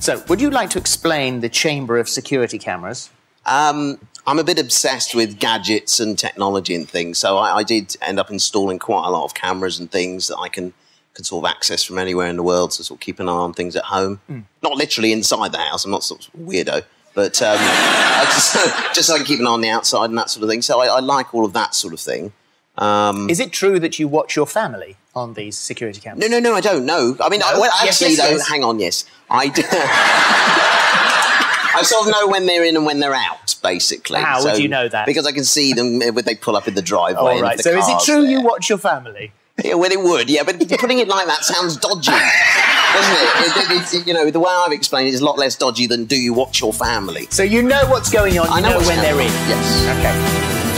So, would you like to explain the chamber of security cameras? Um, I'm a bit obsessed with gadgets and technology and things, so I, I, did end up installing quite a lot of cameras and things that I can can sort of access from anywhere in the world to sort of keep an eye on things at home. Mm. Not literally inside the house. I'm not sort of weirdo, but um, just, just so I can keep an eye on the outside and that sort of thing. So I, I like all of that sort of thing. Um, Is it true that you watch your family on these security cameras? No, no, no, I don't. know. I mean, no? I, well, actually, yes, yes, though, yes. hang on. Yes, I do. I sort of know when they're in and when they're out, basically. How so, would you know that? Because I can see them when they pull up in the driveway. All right. so is it true there. you watch your family? Yeah, well, it would. Yeah, but putting it like that sounds dodgy, doesn't it? It, it? You know, the way I've explained it is a lot less dodgy than do you watch your family. So you know what's going on. You I know, know when they're in. Yes. Okay.